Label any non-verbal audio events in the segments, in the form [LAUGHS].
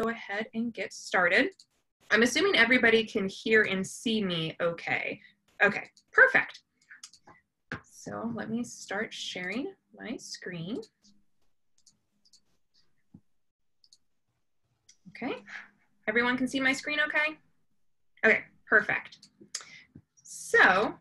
go ahead and get started. I'm assuming everybody can hear and see me okay. Okay, perfect. So let me start sharing my screen. Okay, everyone can see my screen okay? Okay, perfect. So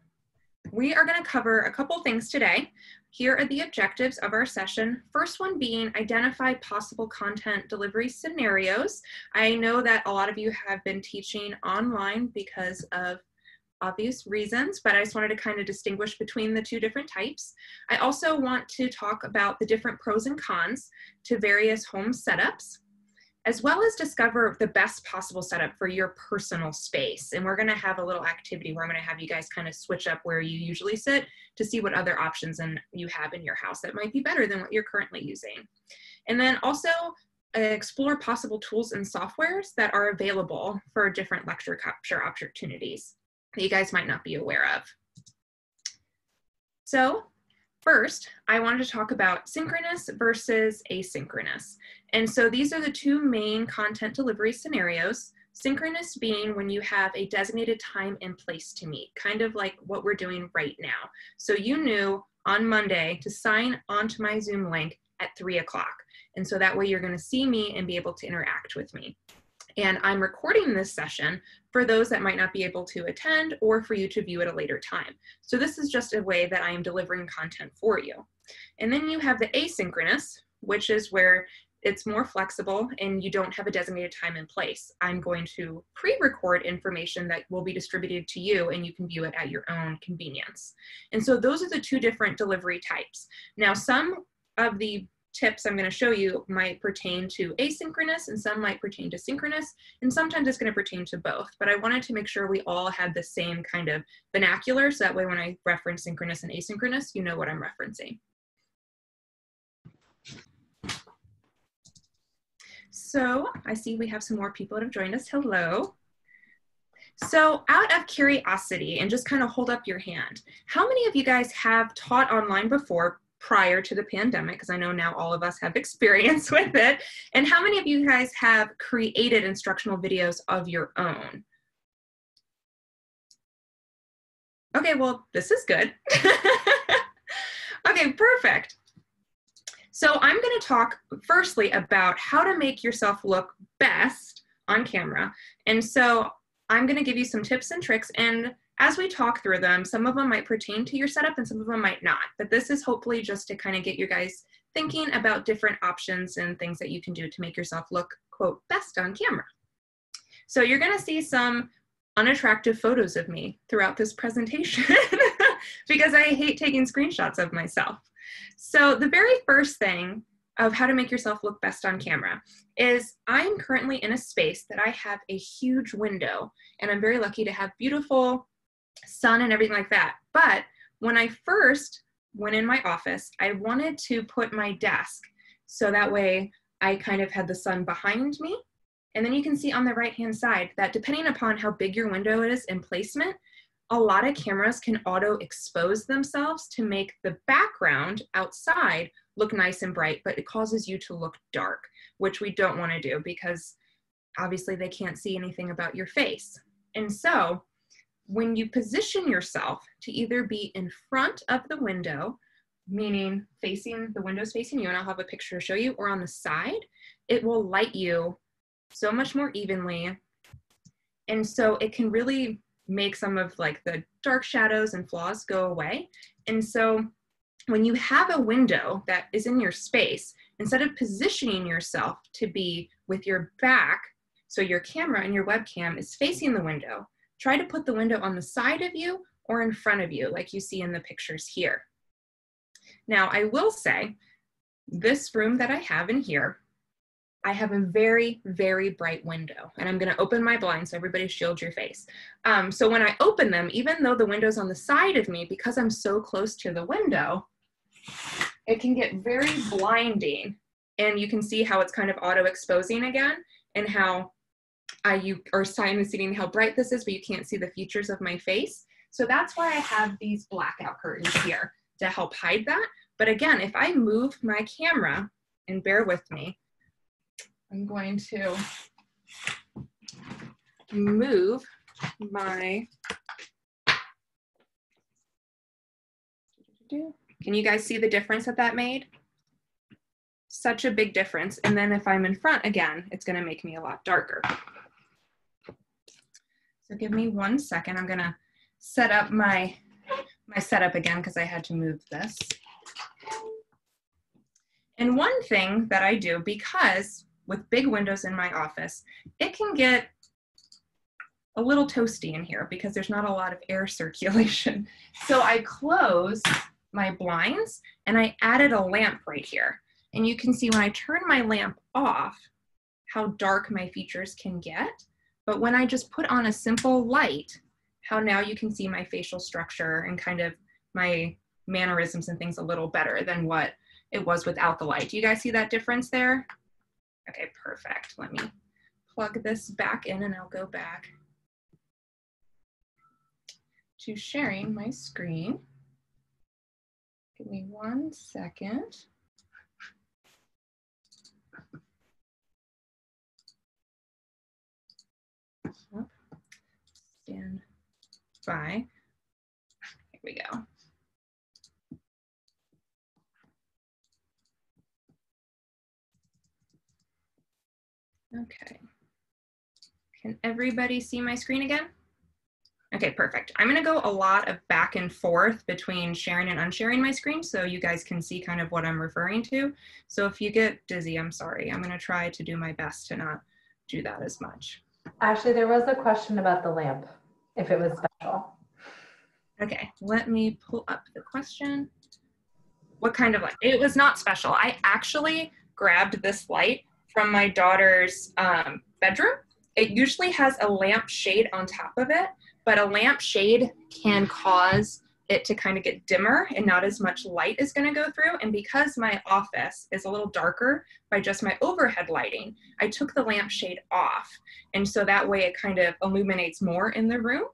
we are gonna cover a couple things today. Here are the objectives of our session. First one being identify possible content delivery scenarios. I know that a lot of you have been teaching online because of obvious reasons, but I just wanted to kind of distinguish between the two different types. I also want to talk about the different pros and cons to various home setups as well as discover the best possible setup for your personal space. And we're gonna have a little activity where I'm gonna have you guys kind of switch up where you usually sit to see what other options and you have in your house that might be better than what you're currently using. And then also uh, explore possible tools and softwares that are available for different lecture capture opportunities that you guys might not be aware of. So First, I wanted to talk about synchronous versus asynchronous. And so these are the two main content delivery scenarios. Synchronous being when you have a designated time and place to meet, kind of like what we're doing right now. So you knew on Monday to sign onto my Zoom link at three o'clock. And so that way you're gonna see me and be able to interact with me. And I'm recording this session for those that might not be able to attend or for you to view at a later time. So this is just a way that I am delivering content for you. And then you have the asynchronous, which is where it's more flexible and you don't have a designated time and place. I'm going to pre-record information that will be distributed to you and you can view it at your own convenience. And so those are the two different delivery types. Now some of the tips I'm going to show you might pertain to asynchronous and some might pertain to synchronous, and sometimes it's going to pertain to both. But I wanted to make sure we all had the same kind of vernacular so that way when I reference synchronous and asynchronous, you know what I'm referencing. So I see we have some more people that have joined us. Hello. So out of curiosity and just kind of hold up your hand, how many of you guys have taught online before prior to the pandemic because I know now all of us have [LAUGHS] experience with it. And how many of you guys have created instructional videos of your own? Okay, well, this is good. [LAUGHS] okay, perfect. So I'm going to talk firstly about how to make yourself look best on camera. And so I'm going to give you some tips and tricks and as we talk through them, some of them might pertain to your setup and some of them might not. But this is hopefully just to kind of get you guys thinking about different options and things that you can do to make yourself look, quote, best on camera. So you're gonna see some unattractive photos of me throughout this presentation [LAUGHS] because I hate taking screenshots of myself. So the very first thing of how to make yourself look best on camera is I'm currently in a space that I have a huge window and I'm very lucky to have beautiful sun and everything like that. But when I first went in my office, I wanted to put my desk so that way I kind of had the sun behind me. And then you can see on the right hand side that depending upon how big your window is and placement, a lot of cameras can auto expose themselves to make the background outside look nice and bright, but it causes you to look dark, which we don't want to do because obviously they can't see anything about your face. And so when you position yourself to either be in front of the window, meaning facing the windows facing you, and I'll have a picture to show you, or on the side, it will light you so much more evenly. And so it can really make some of like the dark shadows and flaws go away. And so when you have a window that is in your space, instead of positioning yourself to be with your back, so your camera and your webcam is facing the window, try to put the window on the side of you or in front of you, like you see in the pictures here. Now, I will say, this room that I have in here, I have a very, very bright window, and I'm gonna open my blinds so everybody shield your face. Um, so when I open them, even though the window's on the side of me, because I'm so close to the window, it can get very blinding. And you can see how it's kind of auto exposing again and how uh, you are seeing how bright this is, but you can't see the features of my face. So that's why I have these blackout curtains here to help hide that. But again, if I move my camera, and bear with me, I'm going to move my, can you guys see the difference that that made? Such a big difference. And then if I'm in front again, it's gonna make me a lot darker. So give me one second. I'm gonna set up my, my setup again because I had to move this. And one thing that I do, because with big windows in my office, it can get a little toasty in here because there's not a lot of air [LAUGHS] circulation. So I close my blinds and I added a lamp right here. And you can see when I turn my lamp off, how dark my features can get. But when I just put on a simple light, how now you can see my facial structure and kind of my mannerisms and things a little better than what it was without the light. Do you guys see that difference there? Okay, perfect. Let me plug this back in and I'll go back to sharing my screen. Give me one second. Stand by. Here we go. Okay. Can everybody see my screen again? Okay, perfect. I'm gonna go a lot of back and forth between sharing and unsharing my screen so you guys can see kind of what I'm referring to. So if you get dizzy, I'm sorry. I'm gonna try to do my best to not do that as much. Actually, there was a question about the lamp, if it was special. Okay, let me pull up the question. What kind of light? It was not special. I actually grabbed this light from my daughter's um, bedroom. It usually has a lamp shade on top of it, but a lamp shade can cause it to kind of get dimmer and not as much light is going to go through. And because my office is a little darker by just my overhead lighting, I took the lamp shade off. And so that way it kind of illuminates more in the room.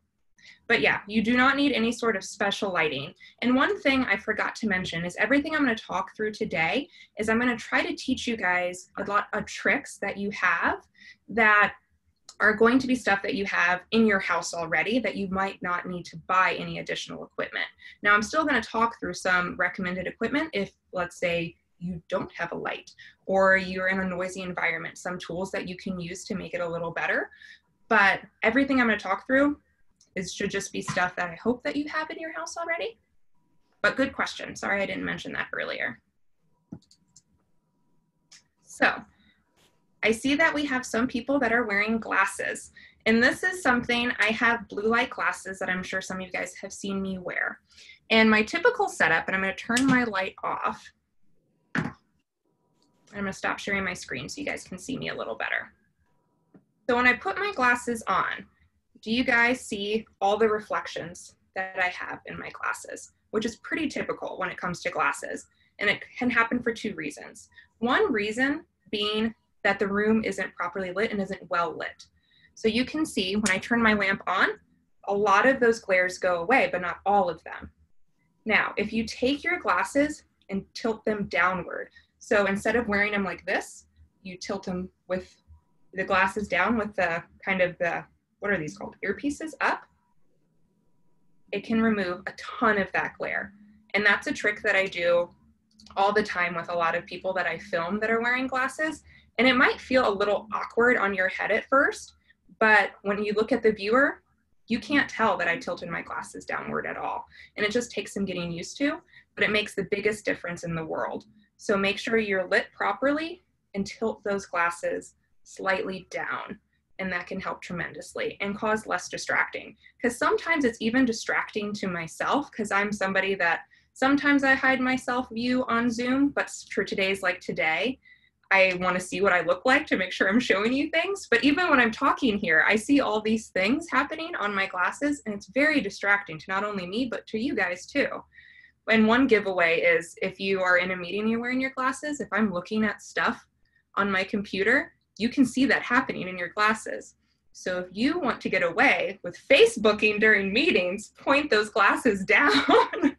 But yeah, you do not need any sort of special lighting. And one thing I forgot to mention is everything I'm going to talk through today is I'm going to try to teach you guys a lot of tricks that you have that are going to be stuff that you have in your house already that you might not need to buy any additional equipment. Now, I'm still going to talk through some recommended equipment if, let's say, you don't have a light or you're in a noisy environment, some tools that you can use to make it a little better. But everything I'm going to talk through is should just be stuff that I hope that you have in your house already. But good question. Sorry I didn't mention that earlier. So I see that we have some people that are wearing glasses. And this is something, I have blue light glasses that I'm sure some of you guys have seen me wear. And my typical setup, and I'm gonna turn my light off. I'm gonna stop sharing my screen so you guys can see me a little better. So when I put my glasses on, do you guys see all the reflections that I have in my glasses, which is pretty typical when it comes to glasses. And it can happen for two reasons. One reason being that the room isn't properly lit and isn't well lit. So you can see when I turn my lamp on, a lot of those glares go away, but not all of them. Now, if you take your glasses and tilt them downward, so instead of wearing them like this, you tilt them with the glasses down with the kind of the what are these called? Earpieces up. It can remove a ton of that glare. And that's a trick that I do all the time with a lot of people that I film that are wearing glasses. And it might feel a little awkward on your head at first, but when you look at the viewer, you can't tell that I tilted my glasses downward at all. And it just takes some getting used to, but it makes the biggest difference in the world. So make sure you're lit properly and tilt those glasses slightly down and that can help tremendously and cause less distracting because sometimes it's even distracting to myself because i'm somebody that sometimes i hide myself view on zoom but for today's like today i want to see what i look like to make sure i'm showing you things but even when i'm talking here i see all these things happening on my glasses and it's very distracting to not only me but to you guys too and one giveaway is if you are in a meeting you're wearing your glasses if i'm looking at stuff on my computer you can see that happening in your glasses. So if you want to get away with Facebooking during meetings, point those glasses [LAUGHS] down.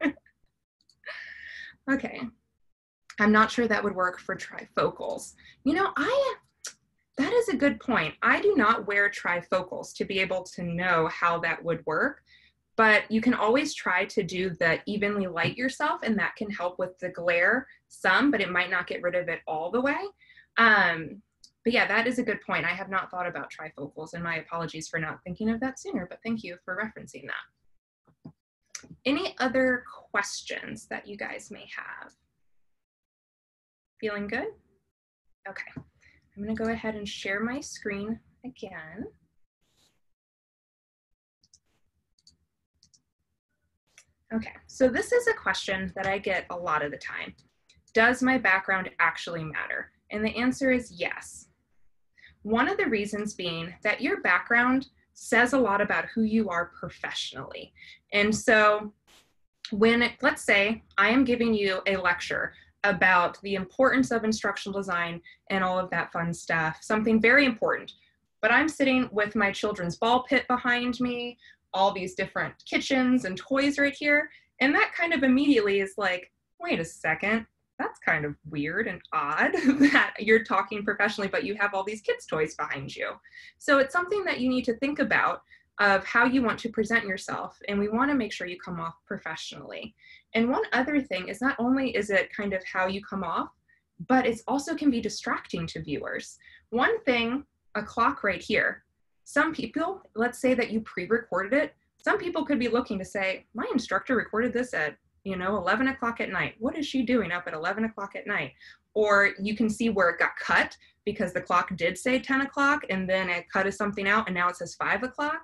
[LAUGHS] okay. I'm not sure that would work for trifocals. You know, I that is a good point. I do not wear trifocals to be able to know how that would work, but you can always try to do the evenly light yourself, and that can help with the glare some, but it might not get rid of it all the way. Um, but yeah, that is a good point. I have not thought about trifocals, and my apologies for not thinking of that sooner, but thank you for referencing that. Any other questions that you guys may have? Feeling good? Okay, I'm gonna go ahead and share my screen again. Okay, so this is a question that I get a lot of the time. Does my background actually matter? And the answer is yes. One of the reasons being that your background says a lot about who you are professionally. And so when, let's say, I am giving you a lecture about the importance of instructional design and all of that fun stuff, something very important, but I'm sitting with my children's ball pit behind me, all these different kitchens and toys right here, and that kind of immediately is like, wait a second, that's kind of weird and odd [LAUGHS] that you're talking professionally, but you have all these kids' toys behind you. So it's something that you need to think about of how you want to present yourself, and we want to make sure you come off professionally. And one other thing is not only is it kind of how you come off, but it also can be distracting to viewers. One thing, a clock right here, some people, let's say that you pre-recorded it, some people could be looking to say, my instructor recorded this at you know, 11 o'clock at night. What is she doing up at 11 o'clock at night? Or you can see where it got cut because the clock did say 10 o'clock and then it cut something out and now it says 5 o'clock.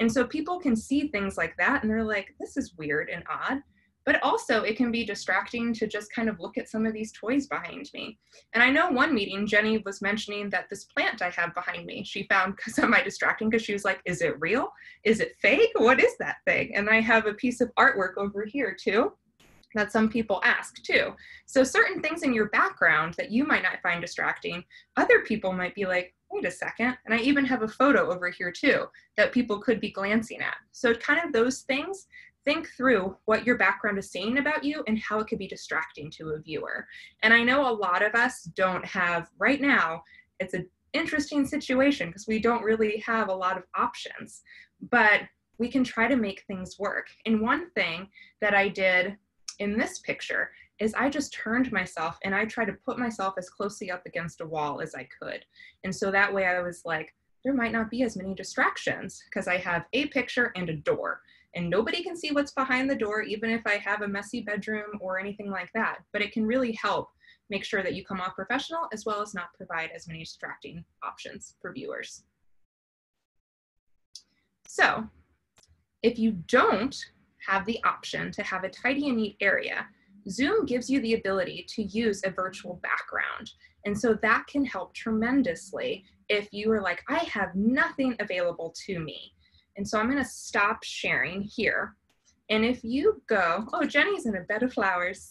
And so people can see things like that and they're like, this is weird and odd. But also, it can be distracting to just kind of look at some of these toys behind me. And I know one meeting, Jenny was mentioning that this plant I have behind me, she found [LAUGHS] semi distracting because she was like, Is it real? Is it fake? What is that thing? And I have a piece of artwork over here too that some people ask too. So certain things in your background that you might not find distracting, other people might be like, wait a second. And I even have a photo over here too that people could be glancing at. So kind of those things, think through what your background is saying about you and how it could be distracting to a viewer. And I know a lot of us don't have right now, it's an interesting situation because we don't really have a lot of options, but we can try to make things work. And one thing that I did in this picture is I just turned myself and I tried to put myself as closely up against a wall as I could. And so that way I was like, there might not be as many distractions because I have a picture and a door. And nobody can see what's behind the door, even if I have a messy bedroom or anything like that. But it can really help make sure that you come off professional as well as not provide as many distracting options for viewers. So if you don't have the option to have a tidy and neat area, Zoom gives you the ability to use a virtual background. And so that can help tremendously if you are like, I have nothing available to me. And so I'm gonna stop sharing here. And if you go, oh, Jenny's in a bed of flowers.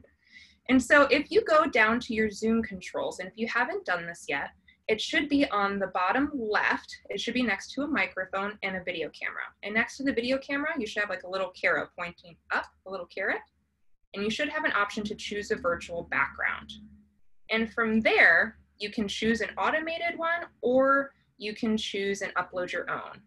[LAUGHS] and so if you go down to your Zoom controls, and if you haven't done this yet, it should be on the bottom left. It should be next to a microphone and a video camera. And next to the video camera, you should have like a little caret pointing up, a little caret. And you should have an option to choose a virtual background. And from there, you can choose an automated one or you can choose and upload your own.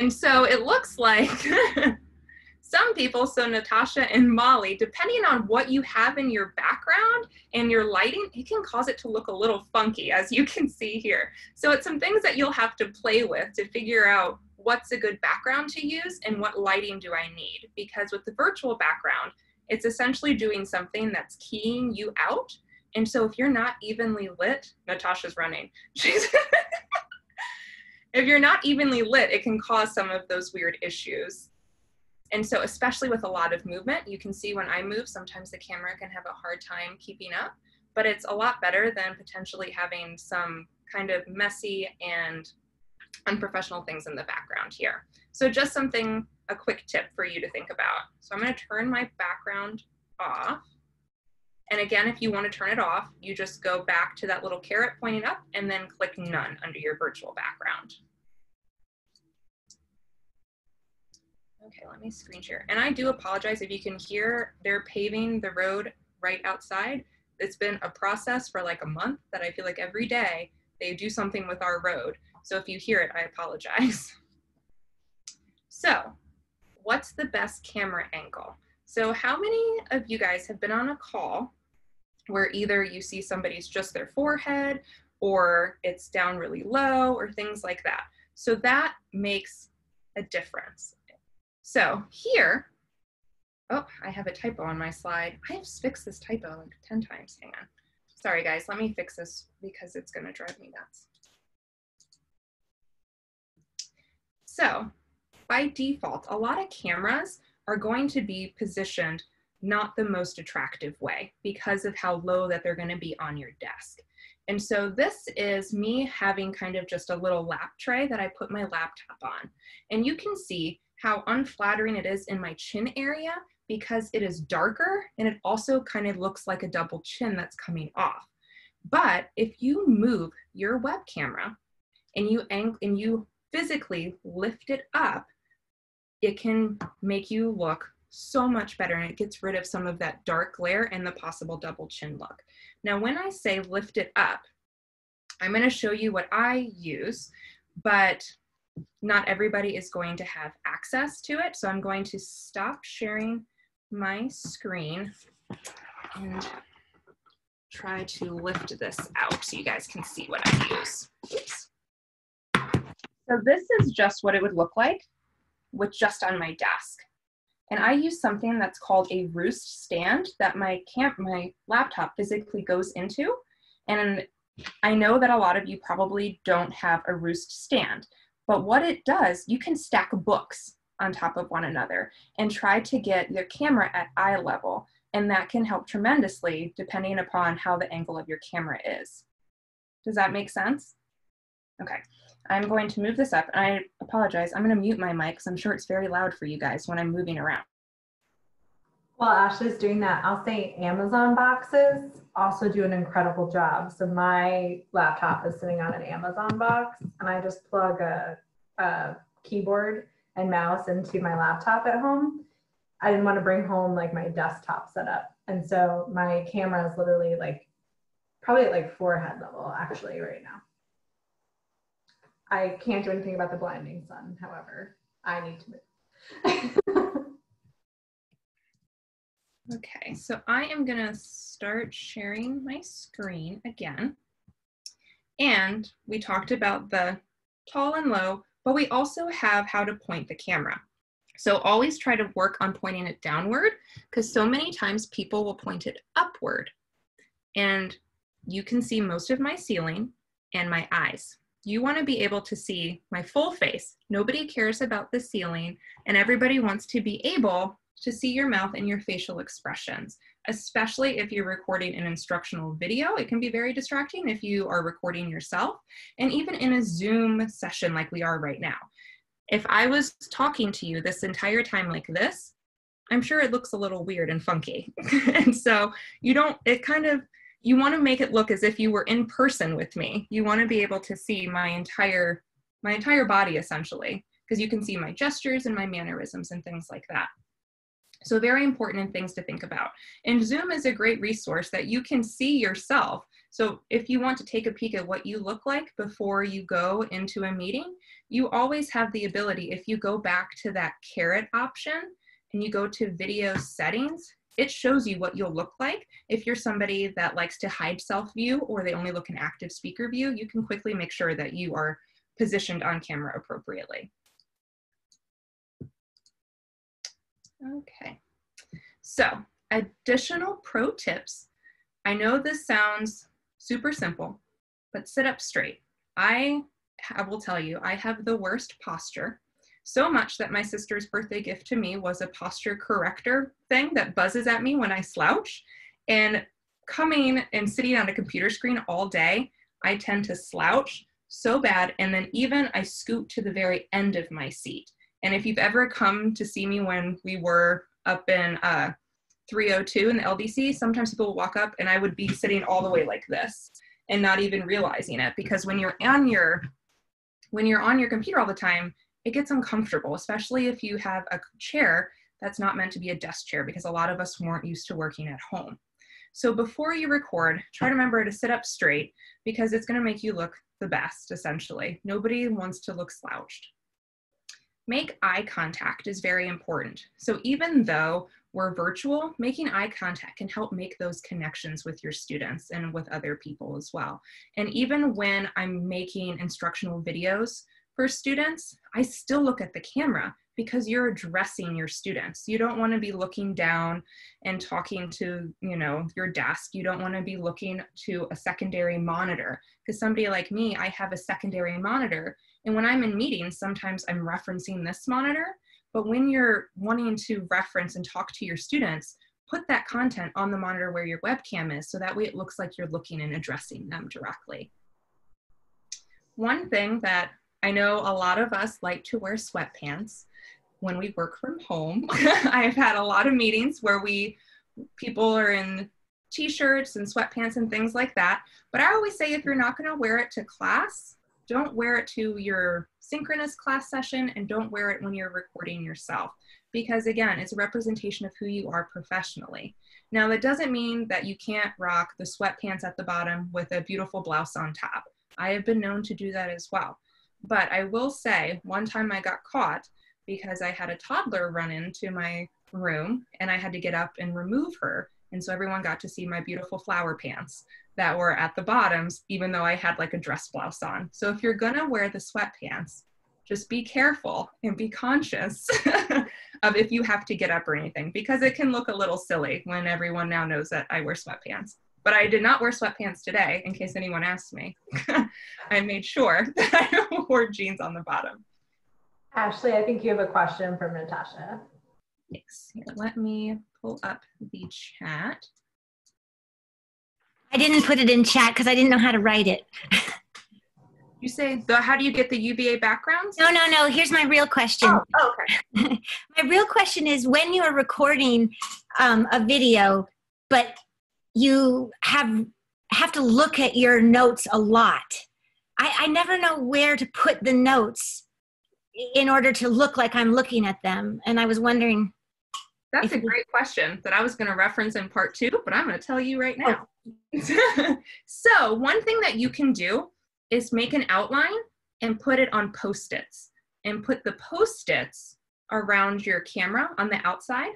And so it looks like [LAUGHS] some people, so Natasha and Molly, depending on what you have in your background and your lighting, it can cause it to look a little funky, as you can see here. So it's some things that you'll have to play with to figure out what's a good background to use and what lighting do I need. Because with the virtual background, it's essentially doing something that's keying you out. And so if you're not evenly lit, Natasha's running. [LAUGHS] She's if you're not evenly lit, it can cause some of those weird issues. And so, especially with a lot of movement, you can see when I move, sometimes the camera can have a hard time keeping up, but it's a lot better than potentially having some kind of messy and unprofessional things in the background here. So just something, a quick tip for you to think about. So I'm gonna turn my background off. And again, if you wanna turn it off, you just go back to that little caret pointing up and then click none under your virtual background. Okay, let me screen share. And I do apologize if you can hear they're paving the road right outside. it's been a process for like a month that I feel like every day they do something with our road. So if you hear it, I apologize. [LAUGHS] So, what's the best camera angle? So, how many of you guys have been on a call where either you see somebody's just their forehead or it's down really low or things like that? So, that makes a difference. So, here, oh, I have a typo on my slide. I have fixed this typo like 10 times. Hang on. Sorry, guys, let me fix this because it's going to drive me nuts. So, by default, a lot of cameras are going to be positioned not the most attractive way because of how low that they're going to be on your desk. And so this is me having kind of just a little lap tray that I put my laptop on. And you can see how unflattering it is in my chin area because it is darker and it also kind of looks like a double chin that's coming off. But if you move your web camera and you and you physically lift it up, it can make you look so much better and it gets rid of some of that dark glare and the possible double chin look. Now, when I say lift it up, I'm going to show you what I use, but not everybody is going to have access to it. So I'm going to stop sharing my screen and try to lift this out so you guys can see what I use. Oops. So this is just what it would look like with just on my desk. And I use something that's called a roost stand that my camp my laptop physically goes into. And I know that a lot of you probably don't have a roost stand, but what it does, you can stack books on top of one another and try to get your camera at eye level. And that can help tremendously depending upon how the angle of your camera is. Does that make sense? Okay. I'm going to move this up. I apologize. I'm going to mute my mic because I'm sure it's very loud for you guys when I'm moving around. While Ashley's doing that, I'll say Amazon boxes also do an incredible job. So my laptop is sitting on an Amazon box, and I just plug a, a keyboard and mouse into my laptop at home. I didn't want to bring home like my desktop setup. And so my camera is literally like probably at like forehead level actually right now. I can't do anything about the blinding sun, however, I need to move. [LAUGHS] okay, so I am gonna start sharing my screen again. And we talked about the tall and low, but we also have how to point the camera. So always try to work on pointing it downward because so many times people will point it upward. And you can see most of my ceiling and my eyes you want to be able to see my full face. Nobody cares about the ceiling, and everybody wants to be able to see your mouth and your facial expressions, especially if you're recording an instructional video. It can be very distracting if you are recording yourself, and even in a Zoom session like we are right now. If I was talking to you this entire time like this, I'm sure it looks a little weird and funky. [LAUGHS] and so you don't, it kind of, you want to make it look as if you were in person with me. You want to be able to see my entire my entire body essentially because you can see my gestures and my mannerisms and things like that. So very important and things to think about. And Zoom is a great resource that you can see yourself. So if you want to take a peek at what you look like before you go into a meeting, you always have the ability, if you go back to that caret option and you go to video settings, it shows you what you'll look like. If you're somebody that likes to hide self view or they only look in active speaker view, you can quickly make sure that you are positioned on camera appropriately. Okay, so additional pro tips. I know this sounds super simple, but sit up straight. I, I will tell you, I have the worst posture so much that my sister's birthday gift to me was a posture corrector thing that buzzes at me when I slouch. And coming and sitting on a computer screen all day, I tend to slouch so bad. And then even I scoot to the very end of my seat. And if you've ever come to see me when we were up in uh, 302 in the LDC, sometimes people will walk up and I would be sitting all the way like this and not even realizing it because when you're on your when you're on your computer all the time, it gets uncomfortable, especially if you have a chair that's not meant to be a desk chair because a lot of us weren't used to working at home. So before you record, try to remember to sit up straight because it's gonna make you look the best, essentially. Nobody wants to look slouched. Make eye contact is very important. So even though we're virtual, making eye contact can help make those connections with your students and with other people as well. And even when I'm making instructional videos for students, I still look at the camera because you're addressing your students. You don't want to be looking down and talking to, you know, your desk. You don't want to be looking to a secondary monitor because somebody like me, I have a secondary monitor. And when I'm in meetings, sometimes I'm referencing this monitor but when you're wanting to reference and talk to your students, put that content on the monitor where your webcam is so that way it looks like you're looking and addressing them directly. One thing that I know a lot of us like to wear sweatpants when we work from home. [LAUGHS] I've had a lot of meetings where we people are in t-shirts and sweatpants and things like that. But I always say if you're not going to wear it to class, don't wear it to your synchronous class session and don't wear it when you're recording yourself because again it's a representation of who you are professionally now that doesn't mean that you can't rock the sweatpants at the bottom with a beautiful blouse on top i have been known to do that as well but i will say one time i got caught because i had a toddler run into my room and i had to get up and remove her and so everyone got to see my beautiful flower pants that were at the bottoms, even though I had like a dress blouse on. So if you're gonna wear the sweatpants, just be careful and be conscious [LAUGHS] of if you have to get up or anything, because it can look a little silly when everyone now knows that I wear sweatpants. But I did not wear sweatpants today, in case anyone asked me. [LAUGHS] I made sure [LAUGHS] that I wore jeans on the bottom. Ashley, I think you have a question from Natasha. Yes, here, let me pull up the chat. I didn't put it in chat because I didn't know how to write it. You say the how do you get the UVA backgrounds? No, no, no. Here's my real question. Oh, oh okay. [LAUGHS] my real question is when you are recording um, a video, but you have have to look at your notes a lot. I, I never know where to put the notes in order to look like I'm looking at them. And I was wondering. That's a great question that I was going to reference in part two, but I'm going to tell you right now. Oh. [LAUGHS] so, one thing that you can do is make an outline and put it on post-its and put the post-its around your camera on the outside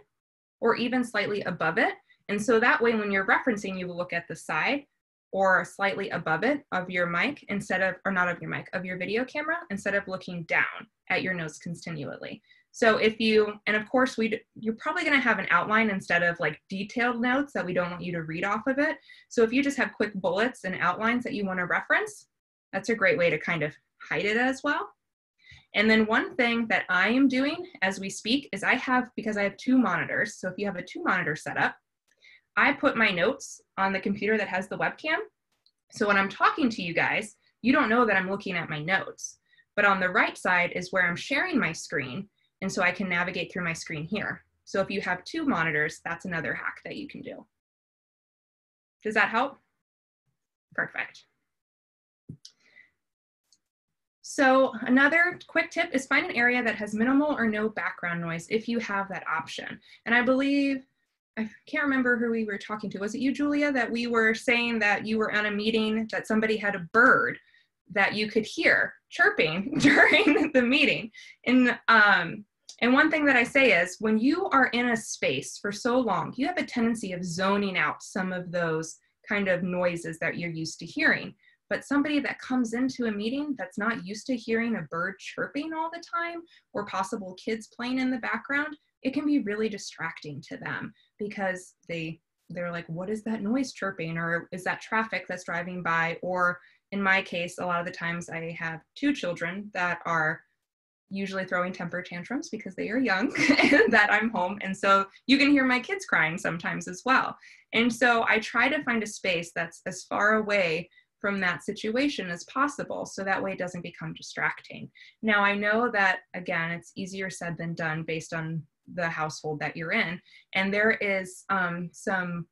or even slightly above it. And so that way when you're referencing, you will look at the side or slightly above it of your mic instead of, or not of your mic, of your video camera instead of looking down at your nose continually. So if you, and of course we, you're probably gonna have an outline instead of like detailed notes that we don't want you to read off of it. So if you just have quick bullets and outlines that you wanna reference, that's a great way to kind of hide it as well. And then one thing that I am doing as we speak is I have, because I have two monitors, so if you have a two monitor setup, I put my notes on the computer that has the webcam. So when I'm talking to you guys, you don't know that I'm looking at my notes. But on the right side is where I'm sharing my screen and so I can navigate through my screen here. So if you have two monitors, that's another hack that you can do. Does that help? Perfect. So another quick tip is find an area that has minimal or no background noise if you have that option. And I believe, I can't remember who we were talking to. Was it you, Julia, that we were saying that you were on a meeting that somebody had a bird that you could hear chirping [LAUGHS] during the meeting. And um, and one thing that I say is when you are in a space for so long, you have a tendency of zoning out some of those kind of noises that you're used to hearing. But somebody that comes into a meeting that's not used to hearing a bird chirping all the time or possible kids playing in the background, it can be really distracting to them because they they're like what is that noise chirping or is that traffic that's driving by or in my case a lot of the times i have two children that are usually throwing temper tantrums because they are young [LAUGHS] and that I'm home. And so you can hear my kids crying sometimes as well. And so I try to find a space that's as far away from that situation as possible so that way it doesn't become distracting. Now, I know that again, it's easier said than done based on the household that you're in. And there is um, some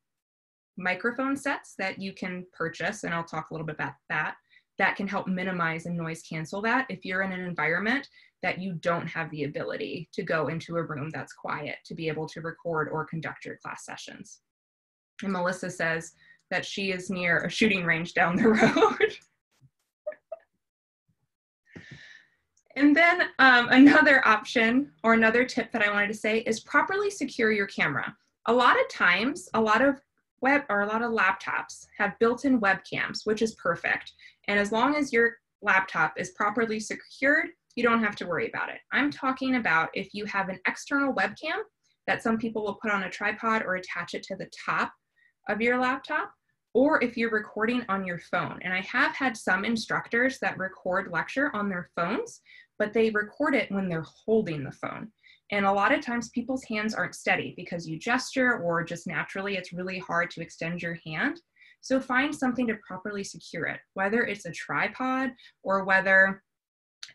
microphone sets that you can purchase, and I'll talk a little bit about that that can help minimize and noise cancel that if you're in an environment that you don't have the ability to go into a room that's quiet to be able to record or conduct your class sessions. And Melissa says that she is near a shooting range down the [LAUGHS] road. And then um, another option or another tip that I wanted to say is properly secure your camera. A lot of times, a lot of web or a lot of laptops have built-in webcams, which is perfect. And as long as your laptop is properly secured, you don't have to worry about it. I'm talking about if you have an external webcam that some people will put on a tripod or attach it to the top of your laptop, or if you're recording on your phone. And I have had some instructors that record lecture on their phones, but they record it when they're holding the phone. And a lot of times people's hands aren't steady because you gesture or just naturally it's really hard to extend your hand. So find something to properly secure it, whether it's a tripod or whether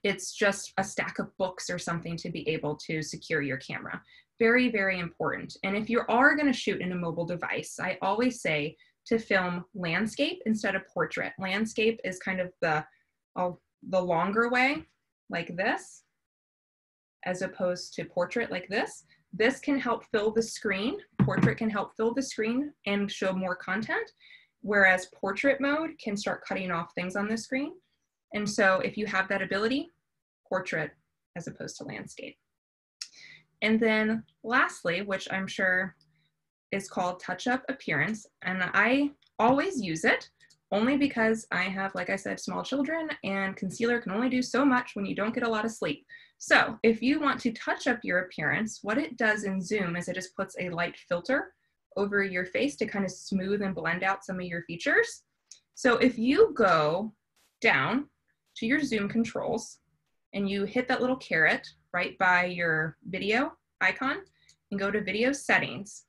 it's just a stack of books or something to be able to secure your camera. Very, very important. And if you are going to shoot in a mobile device, I always say to film landscape instead of portrait. Landscape is kind of the, uh, the longer way, like this, as opposed to portrait like this. This can help fill the screen. Portrait can help fill the screen and show more content, whereas portrait mode can start cutting off things on the screen. And so if you have that ability, portrait as opposed to landscape. And then lastly, which I'm sure is called touch up appearance. And I always use it only because I have, like I said, small children and concealer can only do so much when you don't get a lot of sleep. So if you want to touch up your appearance, what it does in Zoom is it just puts a light filter over your face to kind of smooth and blend out some of your features. So if you go down to your Zoom controls and you hit that little caret right by your video icon and go to video settings,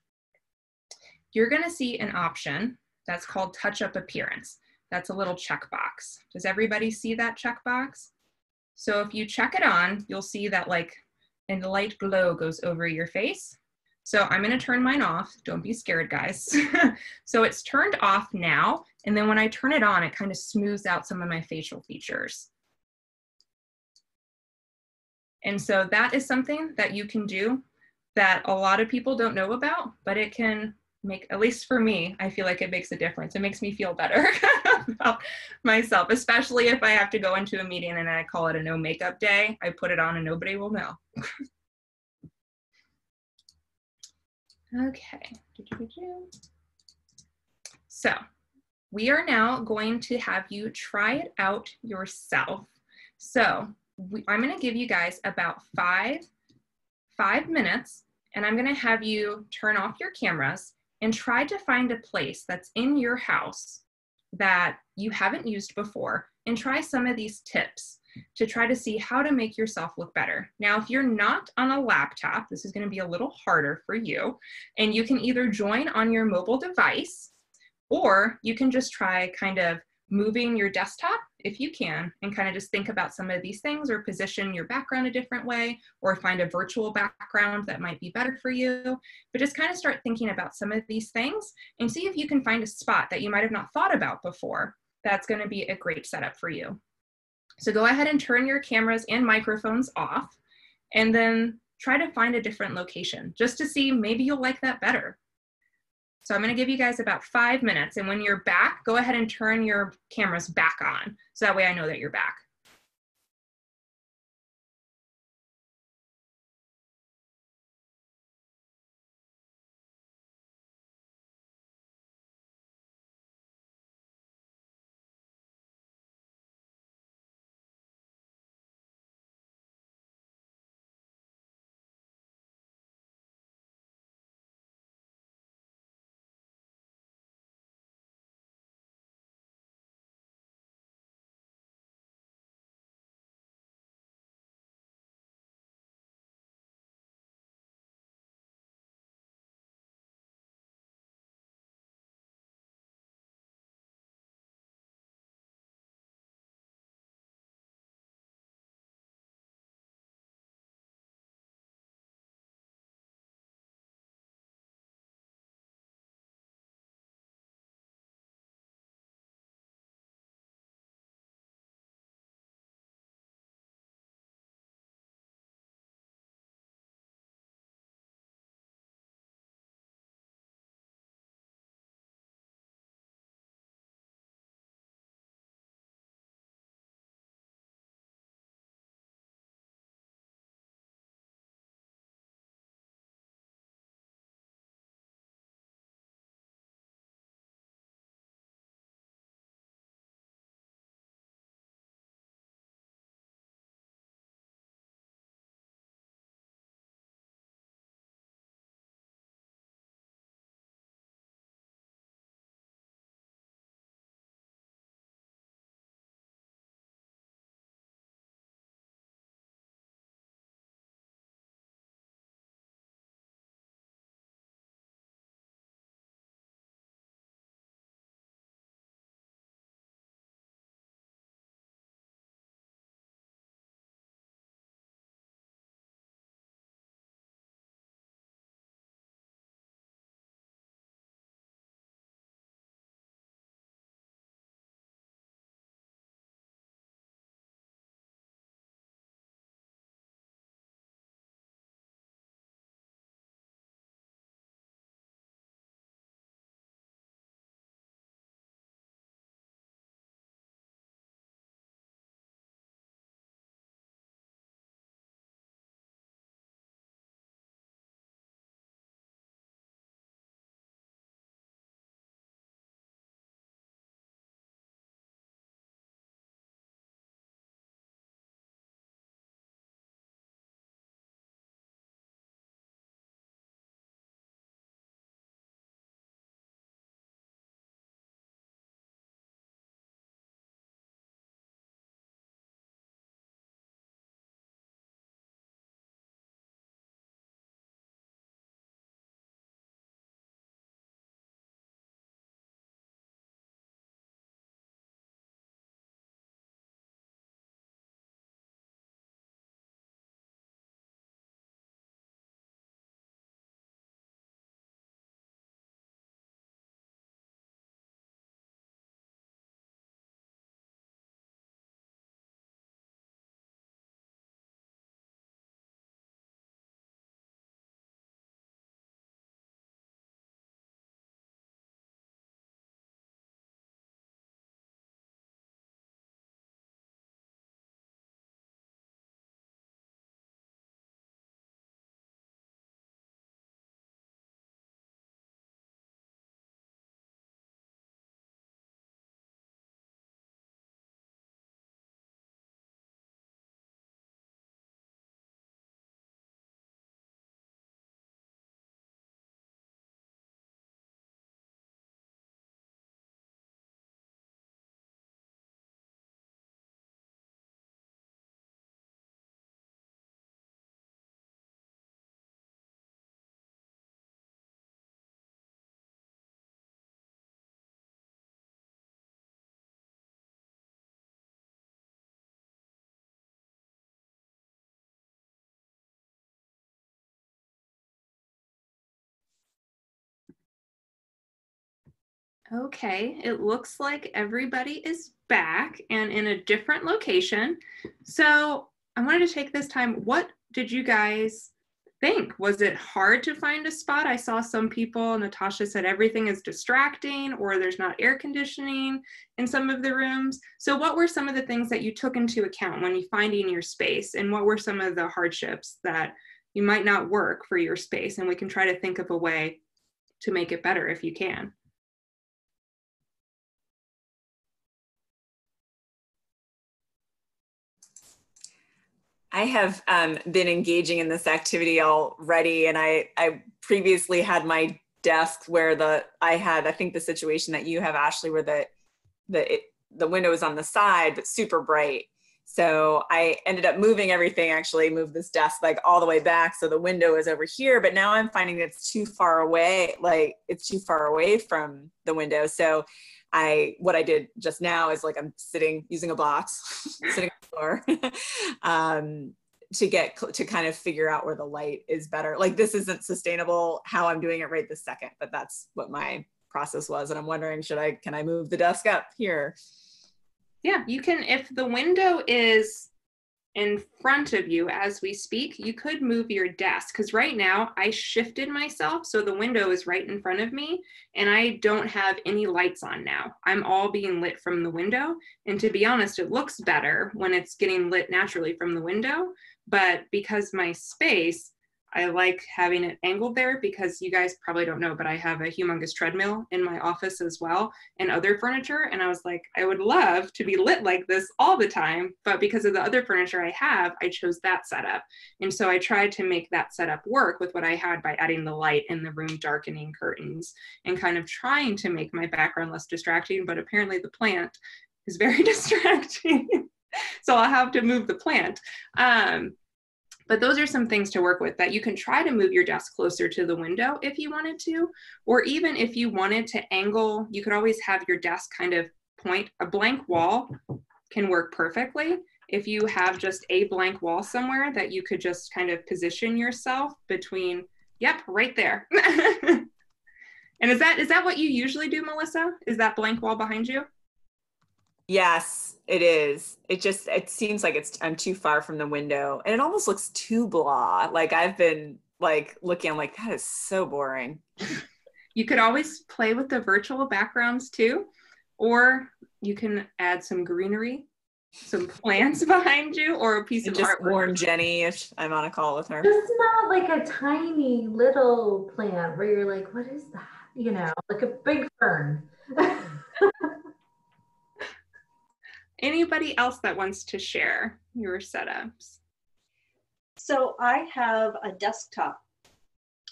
you're gonna see an option that's called touch up appearance. That's a little checkbox. Does everybody see that checkbox? So if you check it on, you'll see that like a light glow goes over your face. So I'm gonna turn mine off. Don't be scared, guys. [LAUGHS] so it's turned off now. And then when I turn it on, it kind of smooths out some of my facial features. And so that is something that you can do that a lot of people don't know about, but it can make, at least for me, I feel like it makes a difference. It makes me feel better [LAUGHS] about myself, especially if I have to go into a meeting and I call it a no makeup day. I put it on and nobody will know. okay. So we are now going to have you try it out yourself. So we, I'm going to give you guys about five, five minutes, and I'm going to have you turn off your cameras and try to find a place that's in your house that you haven't used before and try some of these tips to try to see how to make yourself look better. Now, if you're not on a laptop, this is going to be a little harder for you, and you can either join on your mobile device or you can just try kind of moving your desktop if you can and kind of just think about some of these things or position your background a different way or find a virtual background that might be better for you. But just kind of start thinking about some of these things and see if you can find a spot that you might have not thought about before that's going to be a great setup for you. So go ahead and turn your cameras and microphones off and then try to find a different location just to see maybe you'll like that better so I'm going to give you guys about five minutes. And when you're back, go ahead and turn your cameras back on. So that way I know that you're back. Okay, it looks like everybody is back and in a different location. So I wanted to take this time. What did you guys think? Was it hard to find a spot? I saw some people, Natasha said everything is distracting or there's not air conditioning in some of the rooms. So, what were some of the things that you took into account when you finding your space? And what were some of the hardships that you might not work for your space? And we can try to think of a way to make it better if you can. I have um, been engaging in this activity already, and I, I previously had my desk where the I had I think the situation that you have Ashley where the the it, the window is on the side but super bright. So I ended up moving everything. Actually, moved this desk like all the way back, so the window is over here. But now I'm finding it's too far away. Like it's too far away from the window. So I what I did just now is like I'm sitting using a box, [LAUGHS] sitting on the floor, [LAUGHS] um, to get to kind of figure out where the light is better. Like this isn't sustainable how I'm doing it right this second, but that's what my process was. And I'm wondering, should I can I move the desk up here? Yeah, you can if the window is in front of you as we speak, you could move your desk because right now I shifted myself so the window is right in front of me and I don't have any lights on now. I'm all being lit from the window. And to be honest, it looks better when it's getting lit naturally from the window. But because my space I like having it angled there because you guys probably don't know, but I have a humongous treadmill in my office as well and other furniture. And I was like, I would love to be lit like this all the time. But because of the other furniture I have, I chose that setup. And so I tried to make that setup work with what I had by adding the light in the room, darkening curtains, and kind of trying to make my background less distracting. But apparently the plant is very [LAUGHS] distracting. so I'll have to move the plant. Um, but those are some things to work with that you can try to move your desk closer to the window if you wanted to, or even if you wanted to angle, you could always have your desk kind of point. A blank wall can work perfectly. If you have just a blank wall somewhere that you could just kind of position yourself between, yep, right there. [LAUGHS] and is that is that what you usually do, Melissa? Is that blank wall behind you? Yes, it is. It just it seems like it's I'm too far from the window and it almost looks too blah. Like I've been like looking, I'm like, that is so boring. You could always play with the virtual backgrounds too, or you can add some greenery, some plants [LAUGHS] behind you, or a piece and of just artwork. warn Jenny if I'm on a call with her. Just not like a tiny little plant where you're like, what is that? You know, like a big fern. [LAUGHS] Anybody else that wants to share your setups? So I have a desktop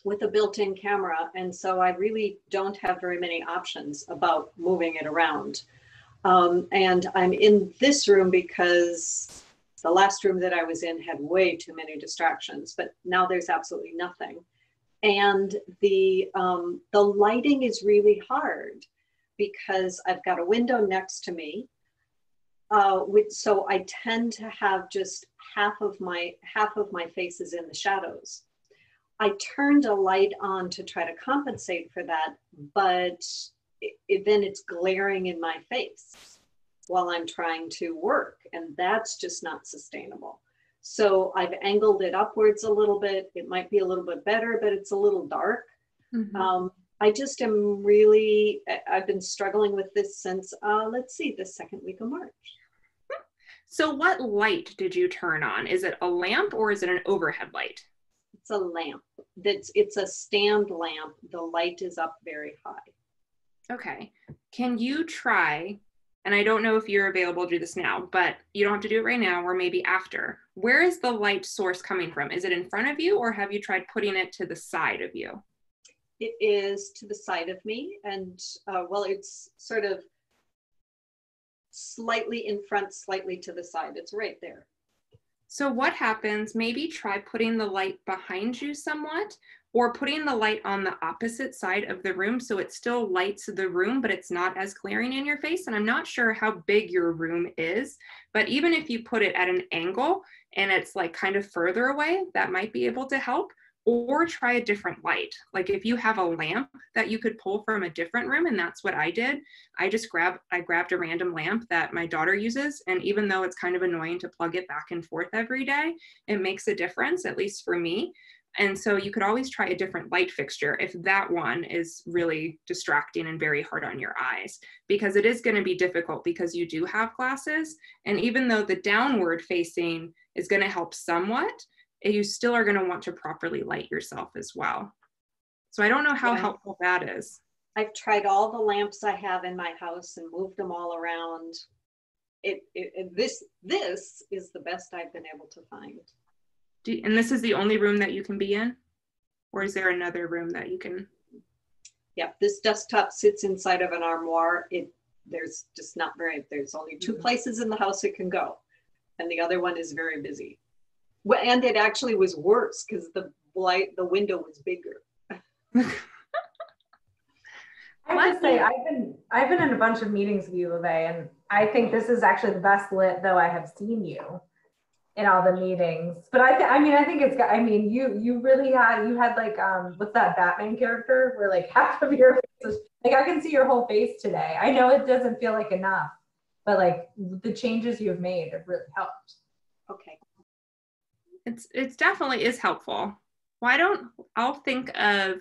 with a built-in camera, and so I really don't have very many options about moving it around. Um, and I'm in this room because the last room that I was in had way too many distractions, but now there's absolutely nothing. And the um, the lighting is really hard because I've got a window next to me uh, with, so I tend to have just half of my half of my face is in the shadows. I turned a light on to try to compensate for that, but it, it, then it's glaring in my face while I'm trying to work, and that's just not sustainable. So I've angled it upwards a little bit. It might be a little bit better, but it's a little dark. Mm-hmm. Um, I just am really, I've been struggling with this since, uh, let's see, the second week of March. So, what light did you turn on? Is it a lamp or is it an overhead light? It's a lamp. That's it's a stand lamp. The light is up very high. Okay. Can you try? And I don't know if you're available to do this now, but you don't have to do it right now or maybe after. Where is the light source coming from? Is it in front of you or have you tried putting it to the side of you? It is to the side of me. And uh, well, it's sort of slightly in front, slightly to the side. It's right there. So what happens, maybe try putting the light behind you somewhat or putting the light on the opposite side of the room so it still lights the room, but it's not as glaring in your face. And I'm not sure how big your room is, but even if you put it at an angle and it's like kind of further away, that might be able to help. Or try a different light. Like if you have a lamp that you could pull from a different room, and that's what I did. I just grabbed I grabbed a random lamp that my daughter uses, and even though it's kind of annoying to plug it back and forth every day, it makes a difference, at least for me. And so you could always try a different light fixture if that one is really distracting and very hard on your eyes, because it is going to be difficult because you do have glasses. And even though the downward facing is going to help somewhat, you still are going to want to properly light yourself as well. So I don't know how Yeah. helpful that is. I've tried all the lamps I have in my house and moved them all around. It, it, it- this this is the best I've been able to find. Do, and this is the only room that you can be in? Or is there another room that you can? Yep, this desktop sits inside of an armoire. It there's just not very there's only 2 Mhm. places in the house it can go, and the other one is very busy. And it actually was worse because the light the window was bigger. [LAUGHS] I have to say, I've been I've been in a bunch of meetings with you, LeVay, and I think this is actually the best lit though I have seen you in all the meetings. But I, th- I mean, I think it's. I mean, you you really had you had like um what's that Batman character where like [LAUGHS] half of your face like I can see your whole face today. I know it doesn't feel like enough, but like the changes you've made have really helped. It's it's definitely is helpful. Why don't I'll think of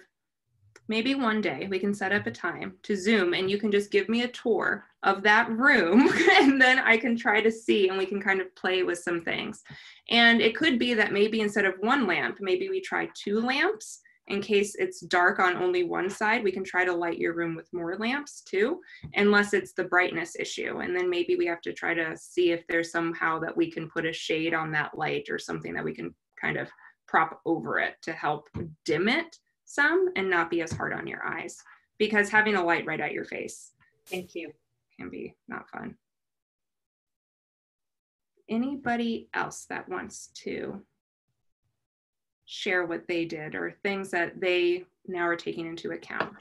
maybe one day we can set up a time to Zoom and you can just give me a tour of that room [LAUGHS] and then I can try to see and we can kind of play with some things. And it could be that maybe instead of one lamp, maybe we try two lamps in case it's dark on only one side. We can try to light your room with more lamps too, unless it's the brightness issue. And then maybe we have to try to see if there's somehow that we can put a shade on that light or something that we can kind of prop over it to help dim it some and not be as hard on your eyes because having a light right at your face Thank you. can be not fun. Anybody else that wants to share what they did or things that they now are taking into account?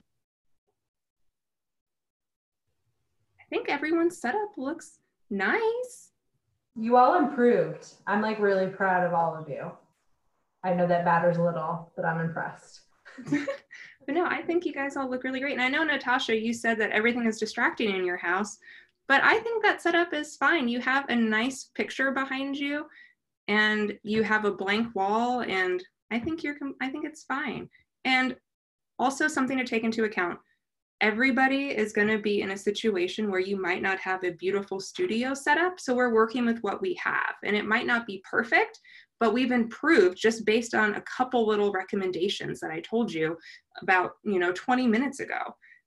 I think everyone's setup looks nice. You all improved. I'm like really proud of all of you. I know that matters a little, but I'm impressed. [LAUGHS] [LAUGHS] But no, I think you guys all look really great. And I know, Natasha, you said that everything is distracting in your house, but I think that setup is fine. You have a nice picture behind you and you have a blank wall and I think you're, I think it's fine. And also something to take into account. Everybody is going to be in a situation where you might not have a beautiful studio setup. So we're working with what we have and it might not be perfect, but we've improved just based on a couple little recommendations that I told you about you know 20 minutes ago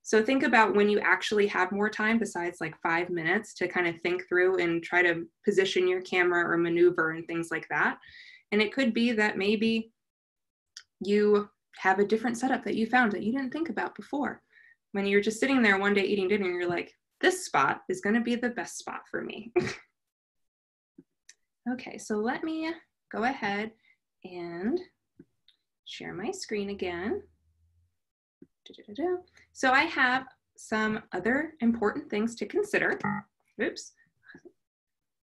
so think about when you actually have more time besides like five minutes to kind of think through and try to position your camera or maneuver and things like that and it could be that maybe you have a different setup that you found that you didn't think about before when you're just sitting there one day eating dinner you're like this spot is going to be the best spot for me [LAUGHS] okay so let me go ahead and share my screen again So I have some other important things to consider. Oops.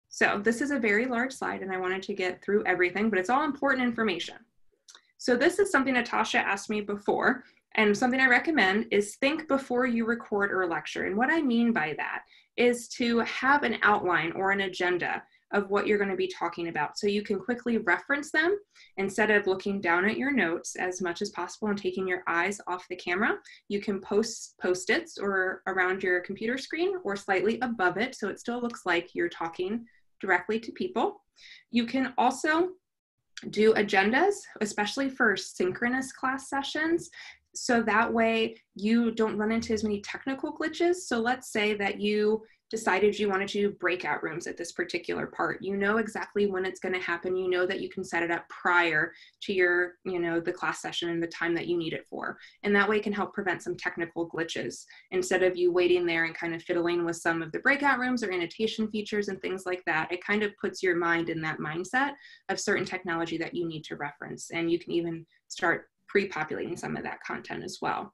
So this is a very large slide and I wanted to get through everything, but it's all important information. So this is something Natasha asked me before and something I recommend is think before you record or lecture. And what I mean by that is to have an outline or an agenda of what you're going to be talking about so you can quickly reference them instead of looking down at your notes as much as possible and taking your eyes off the camera you can post post-its or around your computer screen or slightly above it so it still looks like you're talking directly to people you can also do agendas especially for synchronous class sessions. So that way you don't run into as many technical glitches. So let's say that you decided you wanted to do breakout rooms at this particular part. You know exactly when it's going to happen. You know that you can set it up prior to your you know the class session and the time that you need it for. And that way can help prevent some technical glitches. Instead of you waiting there and kind of fiddling with some of the breakout rooms or annotation features and things like that it kind of puts your mind in that mindset of certain technology that you need to reference. And you can even start pre-populating some of that content as well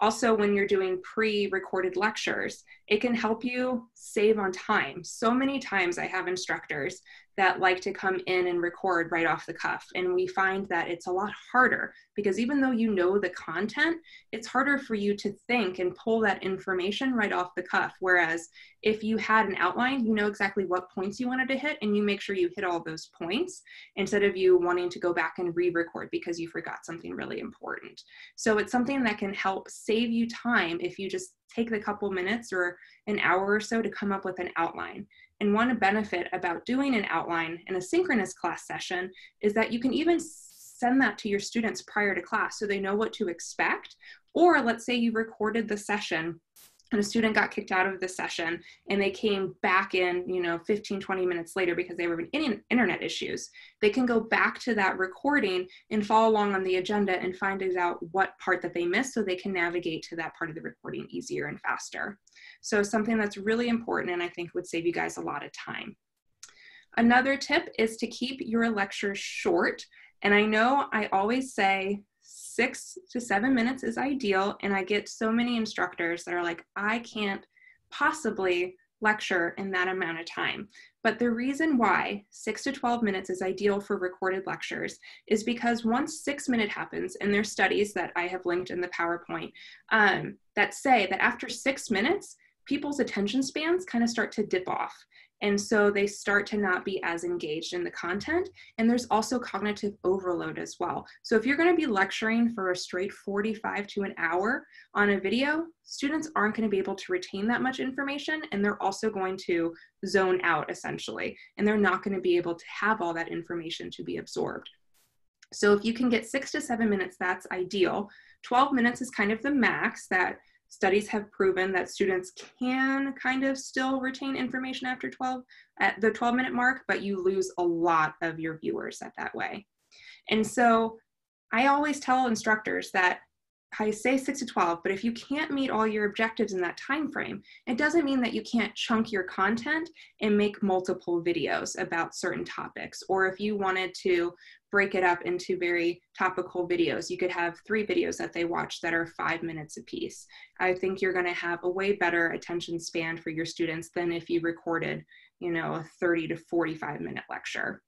also when you're doing pre-recorded lectures it can help you save on time. So many times I have instructors that like to come in and record right off the cuff. And we find that it's a lot harder because even though you know the content, it's harder for you to think and pull that information right off the cuff. Whereas if you had an outline, you know exactly what points you wanted to hit and you make sure you hit all those points instead of you wanting to go back and re record because you forgot something really important. So it's something that can help save you time if you just take the couple minutes or an hour or so to come up with an outline. And one benefit about doing an outline in a synchronous class session is that you can even send that to your students prior to class so they know what to expect. Or let's say you recorded the session and a student got kicked out of the session and they came back in you know 15 20 minutes later because they were having internet issues they can go back to that recording and follow along on the agenda and find out what part that they missed so they can navigate to that part of the recording easier and faster so something that's really important and i think would save you guys a lot of time another tip is to keep your lectures short and i know i always say six to seven minutes is ideal. And I get so many instructors that are like, I can't possibly lecture in that amount of time. But the reason why six to 12 minutes is ideal for recorded lectures is because once six minute happens, and there's studies that I have linked in the PowerPoint um, that say that after six minutes, people's attention spans kind of start to dip off. And so they start to not be as engaged in the content. And there's also cognitive overload as well. So if you're going to be lecturing for a straight 45 to an hour on a video, students aren't going to be able to retain that much information. And they're also going to zone out essentially. And they're not going to be able to have all that information to be absorbed. So if you can get six to seven minutes, that's ideal. 12 minutes is kind of the max that studies have proven that students can kind of still retain information after 12 at the 12 minute mark but you lose a lot of your viewers at that way. And so i always tell instructors that I say six to 12, but if you can't meet all your objectives in that time frame, it doesn't mean that you can't chunk your content and make multiple videos about certain topics. Or if you wanted to break it up into very topical videos, you could have three videos that they watch that are five minutes apiece. I think you're gonna have a way better attention span for your students than if you recorded, you know, a 30 to 45 minute lecture.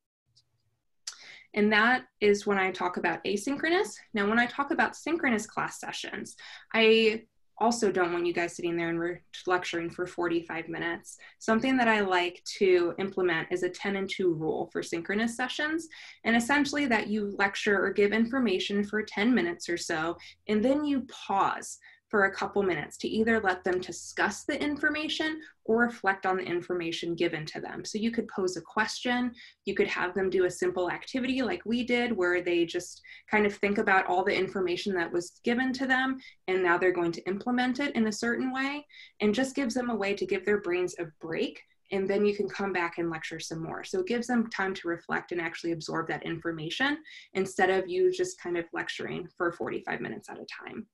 And that is when I talk about asynchronous. Now, when I talk about synchronous class sessions, I also don't want you guys sitting there and we're lecturing for 45 minutes. Something that I like to implement is a 10 and 2 rule for synchronous sessions. And essentially, that you lecture or give information for 10 minutes or so, and then you pause for a couple minutes to either let them discuss the information or reflect on the information given to them. So you could pose a question, you could have them do a simple activity like we did, where they just kind of think about all the information that was given to them, and now they're going to implement it in a certain way, and just gives them a way to give their brains a break and then you can come back and lecture some more. So it gives them time to reflect and actually absorb that information instead of you just kind of lecturing for 45 minutes at a time.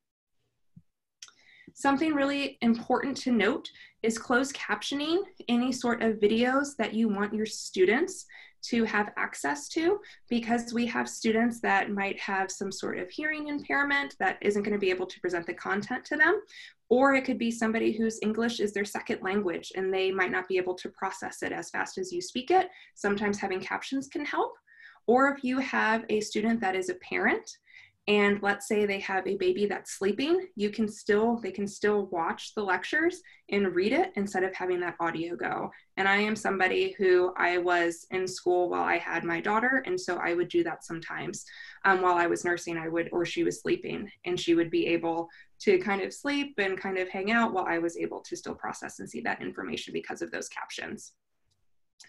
Something really important to note is closed captioning any sort of videos that you want your students to have access to because we have students that might have some sort of hearing impairment that isn't going to be able to present the content to them. Or it could be somebody whose English is their second language and they might not be able to process it as fast as you speak it. Sometimes having captions can help. Or if you have a student that is a parent and let's say they have a baby that's sleeping you can still they can still watch the lectures and read it instead of having that audio go. And i am somebody who i was in school while i had my daughter and so i would do that sometimes. Um, while i was nursing i would or she was sleeping and she would be able to kind of sleep and kind of hang out while i was able to still process and see that information because of those captions.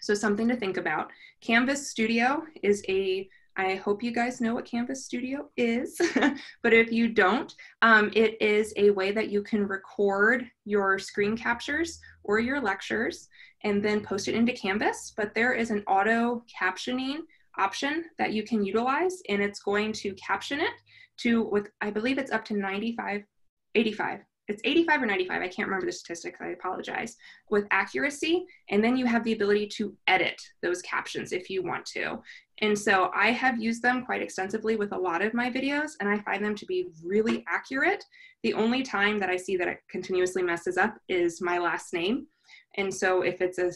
So something to think about. Canvas studio is a I hope you guys know what Canvas Studio is, [LAUGHS] but if you don't, um, it is a way that you can record your screen captures or your lectures and then post it into Canvas. But there is an auto captioning option that you can utilize and it's going to caption it to with, I believe it's up to 95, 85, it's 85 or 95 i can't remember the statistics i apologize with accuracy. And then you have the ability to edit those captions if you want to. And so i have used them quite extensively with a lot of my videos and i find them to be really accurate. The only time that i see that it continuously messes up is my last name. And so if it's a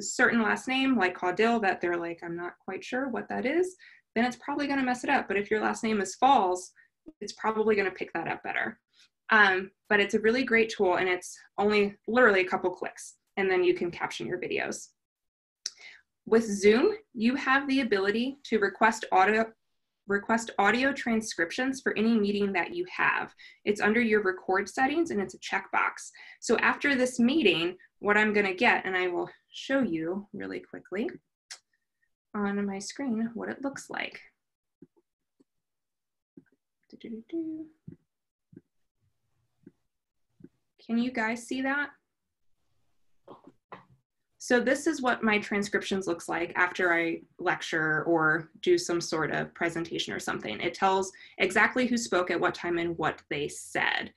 certain last name like caudill that they're like i'm not quite sure what that is then it's probably going to mess it up. But if your last name is falls it's probably going to pick that up better um, but it's a really great tool and it's only literally a couple clicks and then you can caption your videos. With Zoom, you have the ability to request audio request audio transcriptions for any meeting that you have. It's under your record settings and it's a checkbox. So after this meeting, what I'm gonna get, and I will show you really quickly on my screen what it looks like. Can you guys see that? So this is what my transcriptions looks like after I lecture or do some sort of presentation or something. It tells exactly who spoke at what time and what they said.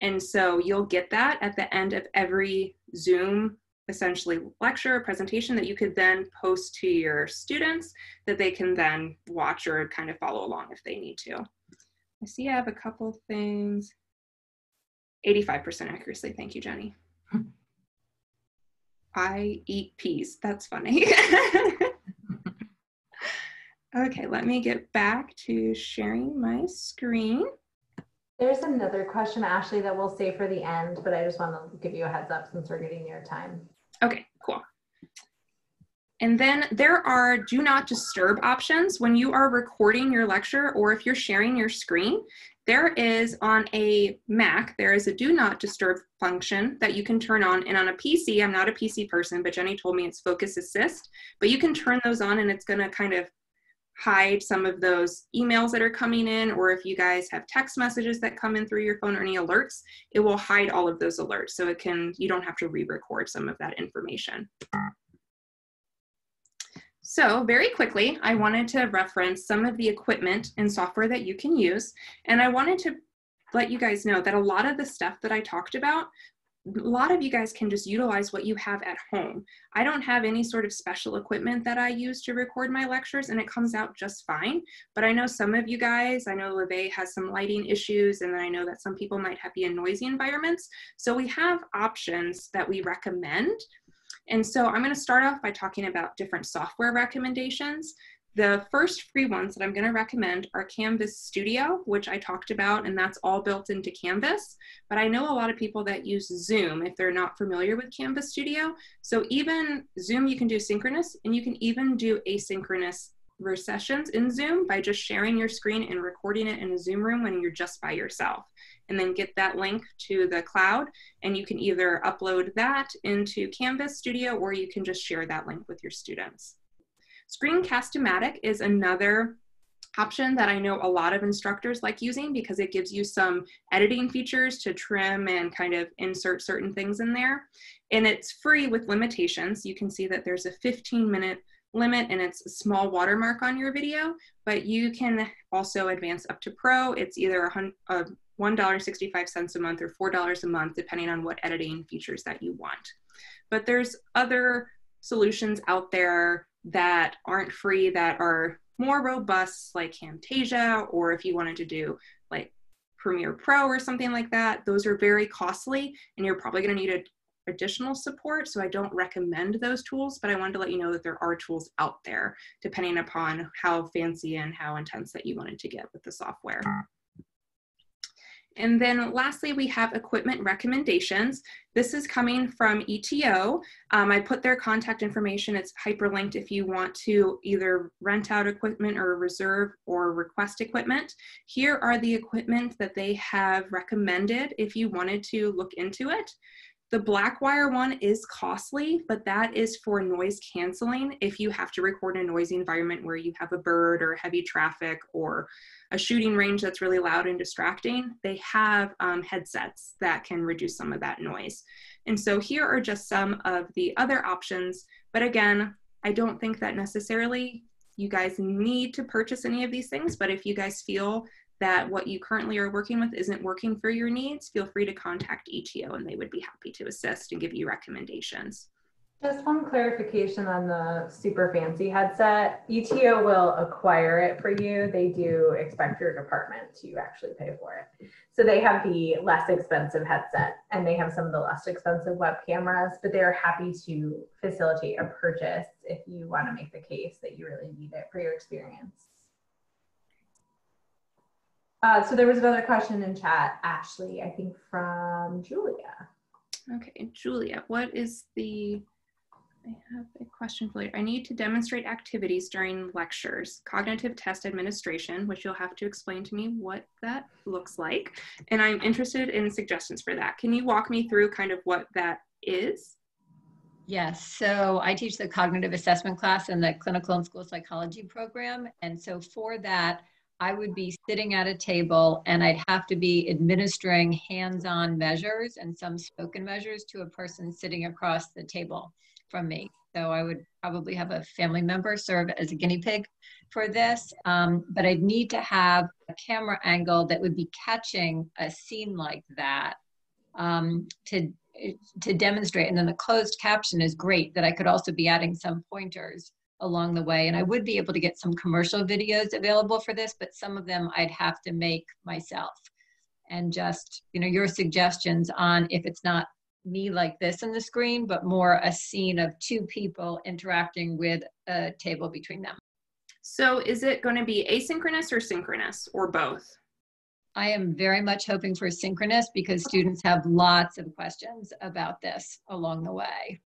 And so you'll get that at the end of every Zoom essentially lecture or presentation that you could then post to your students that they can then watch or kind of follow along if they need to. I see I have a couple things. 85% accuracy. Thank you, Jenny. [LAUGHS] I eat peas. That's funny. [LAUGHS] okay, let me get back to sharing my screen. There's another question, Ashley, that we'll save for the end, but I just want to give you a heads up since we're getting near time. Okay, cool. And then there are do not disturb options when you are recording your lecture or if you're sharing your screen there is on a Mac, there is a do not disturb function that you can turn on. And on a PC, I'm not a PC person, but Jenny told me it's focus assist, but you can turn those on and it's gonna kind of hide some of those emails that are coming in, or if you guys have text messages that come in through your phone or any alerts, it will hide all of those alerts. So it can, you don't have to re-record some of that information. So very quickly, I wanted to reference some of the equipment and software that you can use. And I wanted to let you guys know that a lot of the stuff that I talked about, a lot of you guys can just utilize what you have at home. I don't have any sort of special equipment that I use to record my lectures and it comes out just fine. But I know some of you guys, I know LeVay has some lighting issues and I know that some people might have be in noisy environments. So we have options that we recommend and so I'm going to start off by talking about different software recommendations. The first free ones that I'm going to recommend are Canvas Studio, which I talked about, and that's all built into Canvas. But I know a lot of people that use Zoom if they're not familiar with Canvas Studio. So even Zoom, you can do synchronous, and you can even do asynchronous sessions in Zoom by just sharing your screen and recording it in a Zoom room when you're just by yourself and then get that link to the cloud. And you can either upload that into Canvas Studio or you can just share that link with your students. Screencast-O-Matic is another option that I know a lot of instructors like using because it gives you some editing features to trim and kind of insert certain things in there. And it's free with limitations. You can see that there's a 15 minute limit and it's a small watermark on your video, but you can also advance up to pro. It's either a $1.65 a month or $4 a month, depending on what editing features that you want. But there's other solutions out there that aren't free that are more robust, like Camtasia, or if you wanted to do like Premiere Pro or something like that, those are very costly and you're probably going to need a, additional support. So I don't recommend those tools, but I wanted to let you know that there are tools out there depending upon how fancy and how intense that you wanted to get with the software. And then lastly, we have equipment recommendations. This is coming from ETO. Um, I put their contact information. It's hyperlinked if you want to either rent out equipment or reserve or request equipment. Here are the equipment that they have recommended if you wanted to look into it. The black wire one is costly, but that is for noise canceling if you have to record in a noisy environment where you have a bird or heavy traffic or a shooting range that's really loud and distracting. They have um, headsets that can reduce some of that noise. And so here are just some of the other options. But again, I don't think that necessarily you guys need to purchase any of these things, but if you guys feel that what you currently are working with isn't working for your needs, feel free to contact ETO and they would be happy to assist and give you recommendations. Just one clarification on the super fancy headset. ETO will acquire it for you. They do expect your department to actually pay for it. So they have the less expensive headset and they have some of the less expensive web cameras, but they're happy to facilitate a purchase if you want to make the case that you really need it for your experience. Uh, so there was another question in chat, Ashley, I think from Julia. Okay, Julia, what is the, I have a question for you. I need to demonstrate activities during lectures, cognitive test administration, which you'll have to explain to me what that looks like. And I'm interested in suggestions for that. Can you walk me through kind of what that is? Yes, so I teach the cognitive assessment class in the clinical and school psychology program. And so for that, I would be sitting at a table and I'd have to be administering hands on measures and some spoken measures to a person sitting across the table from me. So I would probably have a family member serve as a guinea pig for this, um, but I'd need to have a camera angle that would be catching a scene like that um, to to demonstrate. And then the closed caption is great that I could also be adding some pointers along the way. And I would be able to get some commercial videos available for this, but some of them I'd have to make myself. And just, you know, your suggestions on if it's not me like this in the screen, but more a scene of two people interacting with a table between them. So is it going to be asynchronous or synchronous or both? I am very much hoping for synchronous because students have lots of questions about this along the way.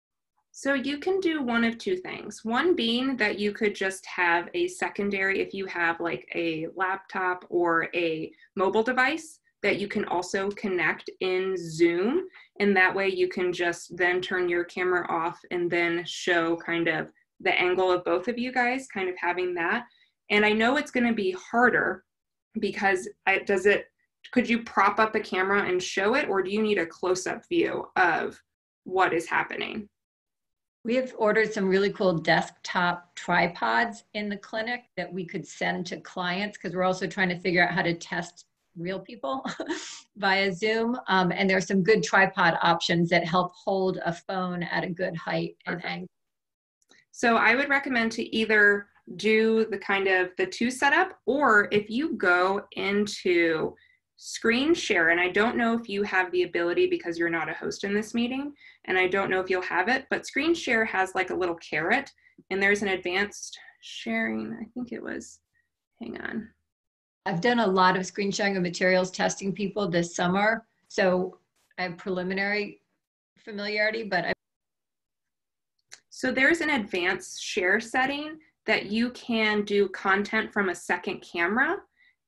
So you can do one of two things. One being that you could just have a secondary, if you have like a laptop or a mobile device, that you can also connect in Zoom. And that way you can just then turn your camera off and then show kind of the angle of both of you guys, kind of having that. And I know it's going to be harder because I, does it, could you prop up a camera and show it, or do you need a close up view of what is happening? We have ordered some really cool desktop tripods in the clinic that we could send to clients because we're also trying to figure out how to test real people [LAUGHS] via Zoom. Um, and there are some good tripod options that help hold a phone at a good height and angle. So I would recommend to either do the kind of the two setup or if you go into screen share and i don't know if you have the ability because you're not a host in this meeting and i don't know if you'll have it but screen share has like a little caret, and there's an advanced sharing i think it was hang on. I've done a lot of screen sharing of materials testing people this summer so i have preliminary familiarity but I- so there's an advanced share setting that you can do content from a second camera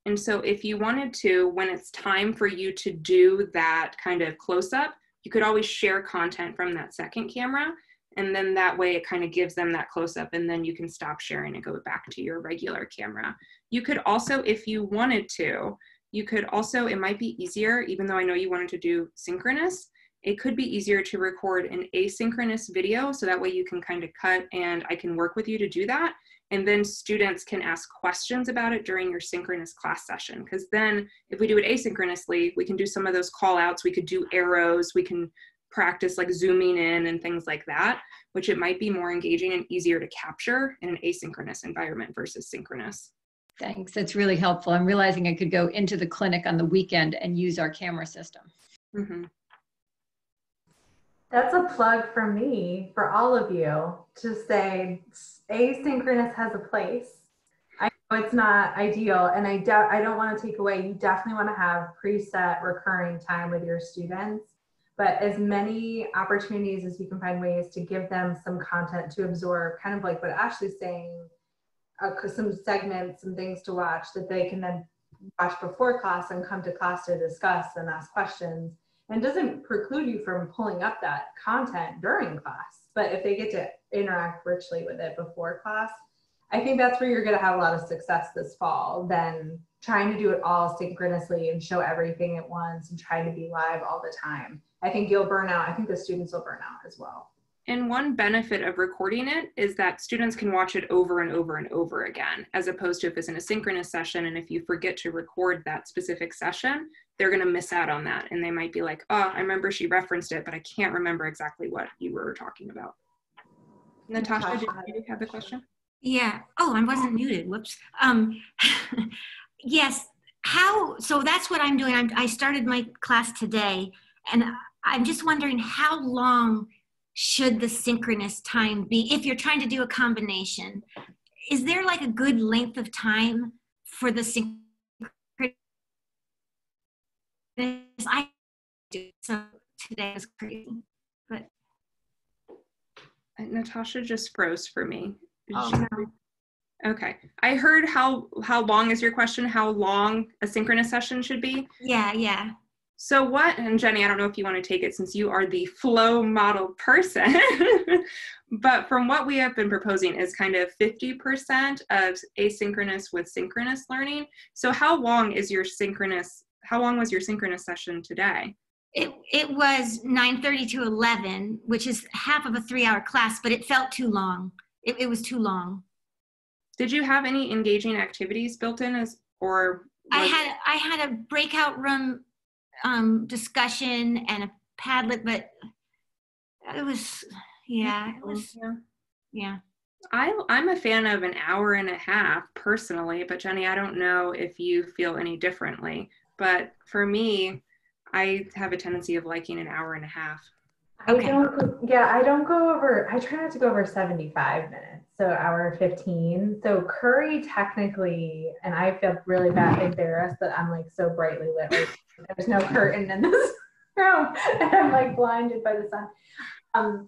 and so if you wanted to, when it's time for you to do that kind of close up, you could always share content from that second camera. And then that way it kind of gives them that close up and then you can stop sharing and go back to your regular camera. You could also, if you wanted to, you could also, it might be easier, even though I know you wanted to do synchronous, it could be easier to record an asynchronous video so that way you can kind of cut and I can work with you to do that. And then students can ask questions about it during your synchronous class session because then if we do it asynchronously we can do some of those call outs we could do arrows we can practice like zooming in and things like that which it might be more engaging and easier to capture in an asynchronous environment versus synchronous. Thanks that's really helpful. I'm realizing i could go into the clinic on the weekend and use our camera system. Mm-hmm. That's a plug for me, for all of you, to say asynchronous has a place. I know it's not ideal, and I, de- I don't want to take away, you definitely want to have preset recurring time with your students, but as many opportunities as you can find ways to give them some content to absorb, kind of like what Ashley's saying, uh, some segments, some things to watch that they can then watch before class and come to class to discuss and ask questions and doesn't preclude you from pulling up that content during class. But if they get to interact richly with it before class, I think that's where you're going to have a lot of success this fall than trying to do it all synchronously and show everything at once and try to be live all the time. I think you'll burn out. I think the students will burn out as well. And one benefit of recording it is that students can watch it over and over and over again, as opposed to if it's in a synchronous session and if you forget to record that specific session, they're going to miss out on that. And they might be like, oh, I remember she referenced it, but I can't remember exactly what you were talking about. Natasha, did you have a question? Yeah. Oh, I wasn't muted. Whoops. Um, [LAUGHS] yes. How? So that's what I'm doing. I'm, I started my class today, and I'm just wondering how long should the synchronous time be if you're trying to do a combination? Is there like a good length of time for the synchronous? I do so today is crazy, but Uh, Natasha just froze for me. Oh. Okay. I heard how how long is your question? How long a synchronous session should be? yeah, yeah. So what, and Jenny, I don't know if you want to take it since you are the flow model person, [LAUGHS] but from what we have been proposing is kind of 50% of asynchronous with synchronous learning. So how long is your synchronous, how long was your synchronous session today? It, it was 9.30 to 11, which is half of a three-hour class, but it felt too long. It, it was too long. Did you have any engaging activities built in as, or? I had I had a breakout room um, discussion and a Padlet, but it was yeah, it was Yeah. yeah. I, I'm a fan of an hour and a half personally, but Jenny, I don't know if you feel any differently. But for me, I have a tendency of liking an hour and a half. Okay. I don't, yeah, I don't go over, I try not to go over 75 minutes, so hour 15. So Curry technically, and I feel really bad, embarrassed that I'm like so brightly lit. Like, there's no curtain in this [LAUGHS] room, and I'm like blinded by the sun. Um,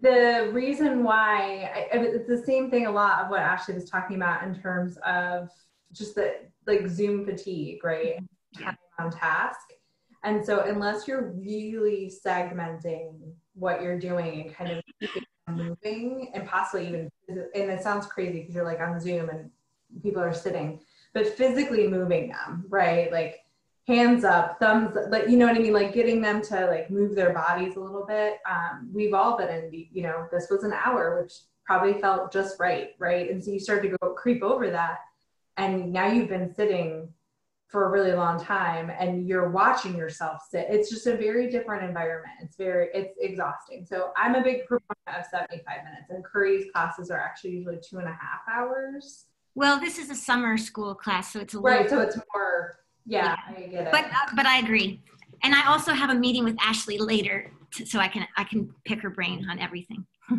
the reason why I, it's the same thing a lot of what Ashley was talking about in terms of just the like Zoom fatigue, right? Yeah. On task. And so, unless you're really segmenting what you're doing and kind of keeping them moving, and possibly even, and it sounds crazy because you're like on Zoom and people are sitting, but physically moving them, right? Like hands up, thumbs, like you know what I mean, like getting them to like move their bodies a little bit. Um, we've all been in, the, you know, this was an hour, which probably felt just right, right? And so you start to go creep over that, and now you've been sitting for a really long time and you're watching yourself sit it's just a very different environment it's very it's exhausting so i'm a big proponent of 75 minutes and curry's classes are actually usually two and a half hours Well, this is a summer school class, so it's a little. right so it's more yeah, i get it But uh, but I agree, and I also have a meeting with Ashley later, t so I can I can pick her brain on everything. [LAUGHS]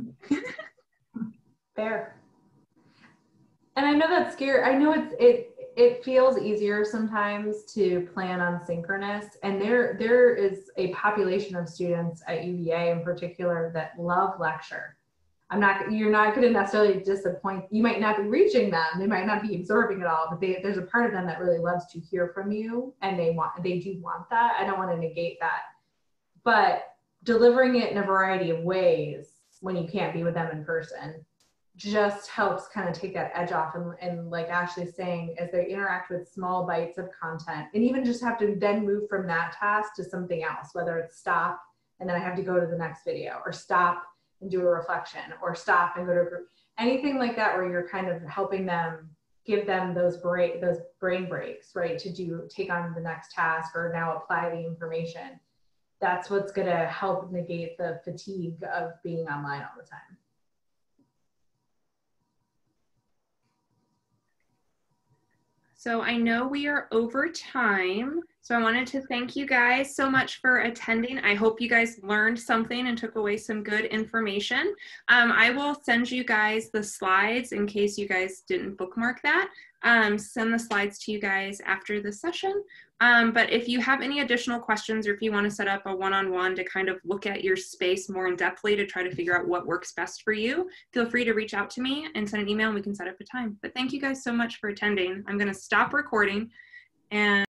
Fair. And I know that's scary. I know it's it it feels easier sometimes to plan on synchronous. And there there is a population of students at UVA in particular that love lecture. I'm not you're not going to necessarily disappoint. You might not be reaching them. They might not be absorbing it all, but they, there's a part of them that really loves to hear from you, and they want they do want that. I don't want to negate that, but delivering it in a variety of ways when you can't be with them in person just helps kind of take that edge off and, and like ashley's saying as they interact with small bites of content and even just have to then move from that task to something else whether it's stop and then i have to go to the next video or stop and do a reflection or stop and go to a group anything like that where you're kind of helping them give them those break those brain breaks right to do take on the next task or now apply the information that's what's going to help negate the fatigue of being online all the time So I know we are over time. So I wanted to thank you guys so much for attending. I hope you guys learned something and took away some good information. Um, I will send you guys the slides in case you guys didn't bookmark that. Um, send the slides to you guys after the session. Um, but if you have any additional questions or if you want to set up a one-on-one to kind of look at your space more in depthly to try to figure out what works best for you, feel free to reach out to me and send an email and we can set up a time. But thank you guys so much for attending. I'm going to stop recording and